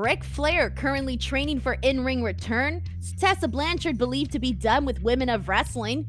Ric Flair currently training for in ring return. Tessa Blanchard believed to be done with Women of Wrestling.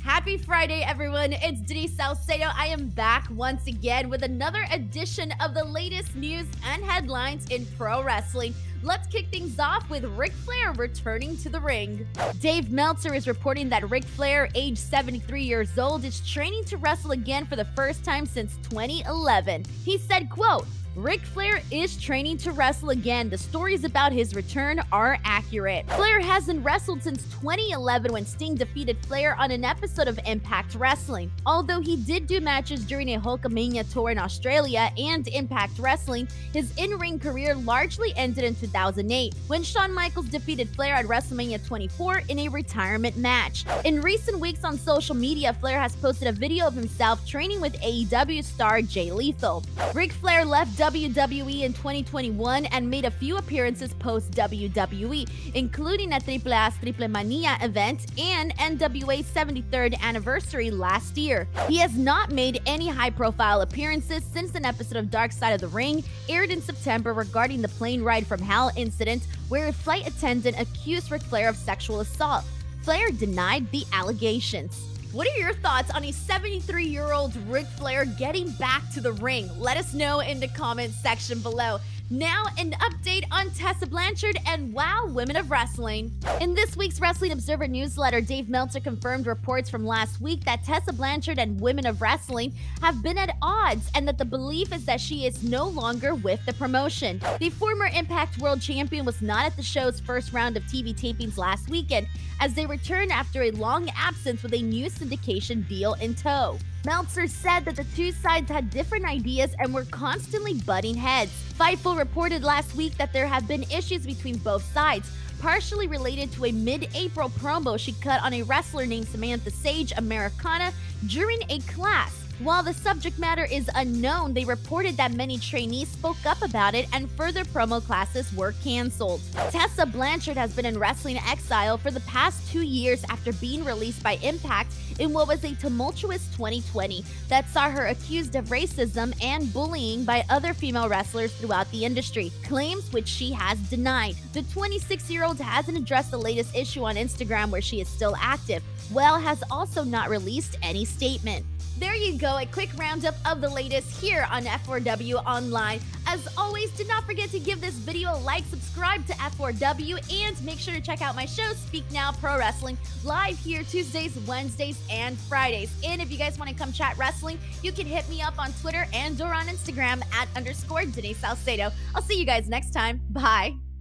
Happy Friday, everyone. It's Denise Salcedo. I am back once again with another edition of the latest news and headlines in pro wrestling. Let's kick things off with Ric Flair returning to the ring. Dave Meltzer is reporting that Ric Flair, age 73 years old, is training to wrestle again for the first time since 2011. He said, quote, Ric Flair is training to wrestle again. The stories about his return are accurate. Flair hasn't wrestled since 2011 when Sting defeated Flair on an episode of Impact Wrestling. Although he did do matches during a Hulkamania tour in Australia and Impact Wrestling, his in ring career largely ended in 2008 when Shawn Michaels defeated Flair at WrestleMania 24 in a retirement match. In recent weeks on social media, Flair has posted a video of himself training with AEW star Jay Lethal. Ric Flair left WWE in 2021 and made a few appearances post WWE, including a Triple A's Triple Mania event and NWA's 73rd anniversary last year. He has not made any high profile appearances since an episode of Dark Side of the Ring aired in September regarding the plane ride from hell incident where a flight attendant accused Ric Flair of sexual assault. Flair denied the allegations. What are your thoughts on a 73 year old Ric Flair getting back to the ring? Let us know in the comments section below. Now, an update on Tessa Blanchard and Wow Women of Wrestling. In this week's Wrestling Observer newsletter, Dave Meltzer confirmed reports from last week that Tessa Blanchard and Women of Wrestling have been at odds and that the belief is that she is no longer with the promotion. The former Impact World Champion was not at the show's first round of TV tapings last weekend as they returned after a long absence with a new syndication deal in tow. Meltzer said that the two sides had different ideas and were constantly butting heads. Fightful reported last week that there have been issues between both sides, partially related to a mid April promo she cut on a wrestler named Samantha Sage Americana during a class. While the subject matter is unknown, they reported that many trainees spoke up about it and further promo classes were canceled. Tessa Blanchard has been in wrestling exile for the past two years after being released by Impact in what was a tumultuous 2020 that saw her accused of racism and bullying by other female wrestlers throughout the industry, claims which she has denied. The 26 year old hasn't addressed the latest issue on Instagram where she is still active. WOW has also not released any statement. There you go, a quick roundup of the latest here on F4W Online. As always, do not forget to give this video a like, subscribe to F4W, and make sure to check out my show, Speak Now Pro Wrestling, live here Tuesdays, Wednesdays, and Fridays. And if you guys want to come chat wrestling, you can hit me up on Twitter and or on Instagram at underscore Denise Salcedo. I'll see you guys next time. Bye.